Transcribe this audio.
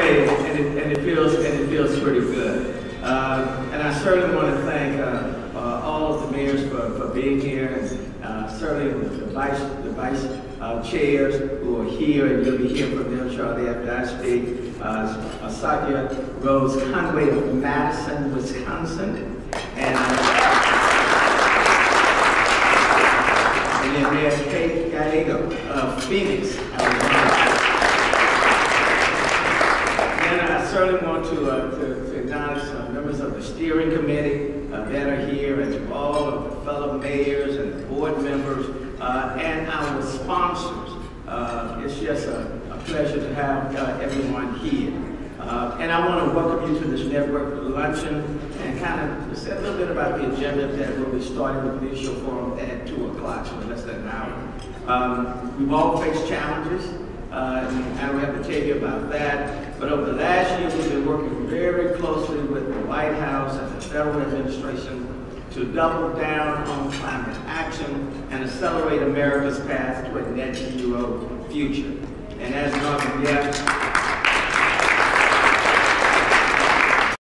tell and it, and it feels, and it feels pretty good. Uh, and I certainly want to thank uh, uh, all of the mayors for, for being here, and uh, certainly the vice, the vice uh, chairs who are here, and you'll be hearing from them shortly after I speak. Uh, Rose Conway of Madison, Wisconsin, and, and then Mayor Kate Gallego of Phoenix, Arizona. And I certainly want to, uh, to, to acknowledge uh, members of the steering committee uh, that are here, and to all of the fellow mayors and board members, uh, and our sponsors. Uh, it's just a, a pleasure to have uh, everyone here. And I want to welcome you to this network luncheon and kind of say a little bit about the agenda that we'll be starting with the Leadership Forum at 2 o'clock, so less than an hour. Um, we've all faced challenges. And I don't have to tell you about that. But over the last year, we've been working very closely with the White House and the federal administration to double down on climate action and accelerate America's path to a net zero future. And as you know,